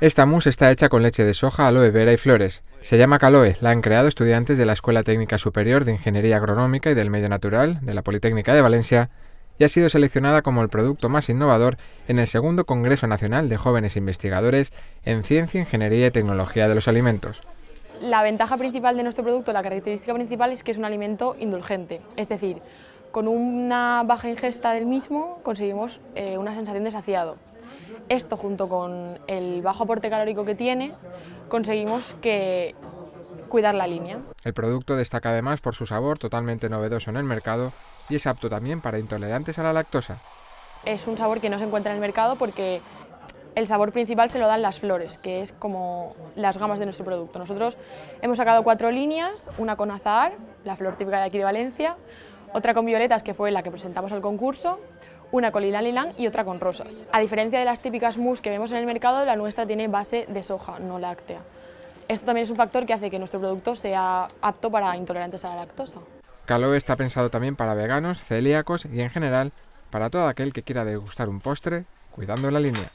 Esta mousse está hecha con leche de soja, aloe vera y flores. Se llama Caloe, la han creado estudiantes de la Escuela Técnica Superior de Ingeniería Agronómica y del Medio Natural de la Politécnica de Valencia y ha sido seleccionada como el producto más innovador en el segundo Congreso Nacional de Jóvenes Investigadores en Ciencia, Ingeniería y Tecnología de los Alimentos. La ventaja principal de nuestro producto, la característica principal es que es un alimento indulgente, es decir, con una baja ingesta del mismo conseguimos eh, una sensación de saciado. Esto junto con el bajo aporte calórico que tiene, conseguimos que cuidar la línea. El producto destaca además por su sabor totalmente novedoso en el mercado y es apto también para intolerantes a la lactosa. Es un sabor que no se encuentra en el mercado porque el sabor principal se lo dan las flores, que es como las gamas de nuestro producto. Nosotros hemos sacado cuatro líneas, una con azahar, la flor típica de aquí de Valencia, otra con violetas, que fue la que presentamos al concurso, una con lilán lilán y otra con rosas. A diferencia de las típicas mousse que vemos en el mercado, la nuestra tiene base de soja, no láctea. Esto también es un factor que hace que nuestro producto sea apto para intolerantes a la lactosa. Caloe está pensado también para veganos, celíacos y en general para todo aquel que quiera degustar un postre cuidando la línea.